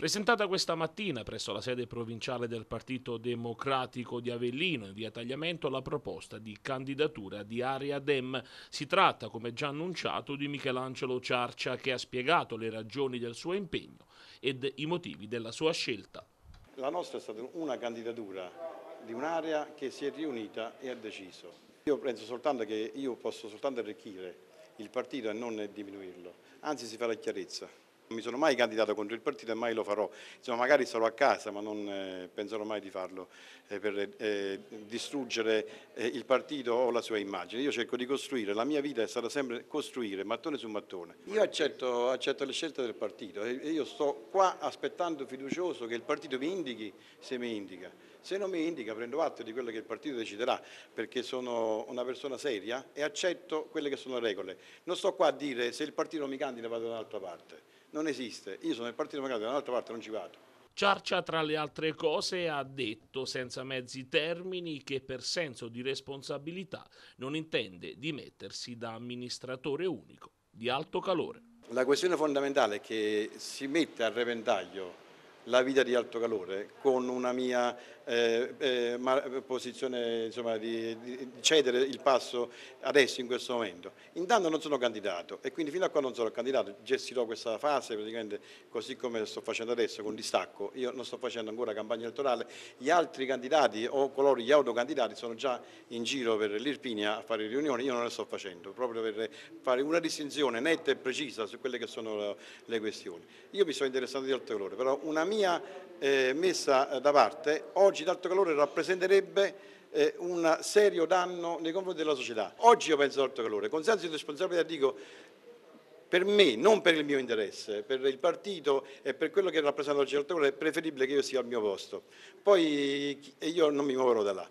Presentata questa mattina presso la sede provinciale del Partito Democratico di Avellino in via Tagliamento la proposta di candidatura di Area Dem. Si tratta, come già annunciato, di Michelangelo Ciarcia che ha spiegato le ragioni del suo impegno ed i motivi della sua scelta. La nostra è stata una candidatura di un'area che si è riunita e ha deciso. Io penso soltanto che io posso soltanto arricchire il partito e non diminuirlo, anzi si fa la chiarezza. Non mi sono mai candidato contro il partito e mai lo farò. Insomma, magari sarò a casa, ma non eh, penserò mai di farlo eh, per eh, distruggere eh, il partito o la sua immagine. Io cerco di costruire, la mia vita è stata sempre costruire, mattone su mattone. Io accetto, accetto le scelte del partito e io sto qua aspettando fiducioso che il partito mi indichi se mi indica. Se non mi indica prendo atto di quello che il partito deciderà perché sono una persona seria e accetto quelle che sono le regole. Non sto qua a dire se il partito mi candida vado da un'altra parte non esiste. Io sono nel Partito Democratico, dall'altra parte non ci vado. Ciarcia, tra le altre cose, ha detto senza mezzi termini che per senso di responsabilità non intende dimettersi da amministratore unico di alto calore. La questione fondamentale è che si mette a repentaglio la vita di alto calore con una mia eh, eh, posizione insomma, di, di, cedere il passo adesso in questo momento. Intanto non sono candidato e quindi fino a quando non sono candidato gestirò questa fase praticamente così come sto facendo adesso con distacco. Io non sto facendo ancora campagna elettorale, gli altri candidati o coloro gli autocandidati sono già in giro per l'Irpinia a fare riunioni, io non le sto facendo, proprio per fare una distinzione netta e precisa su quelle che sono le questioni. Io mi sto interessando di alto calore, però una mia eh, messa da parte oggi l'alto calore rappresenterebbe eh, un serio danno nei confronti della società. Oggi io penso all'alto calore, con senso di responsabilità dico per me, non per il mio interesse, per il partito e per quello che rappresenta oggi l'alto calore è preferibile che io sia al mio posto. Poi io non mi muoverò da là.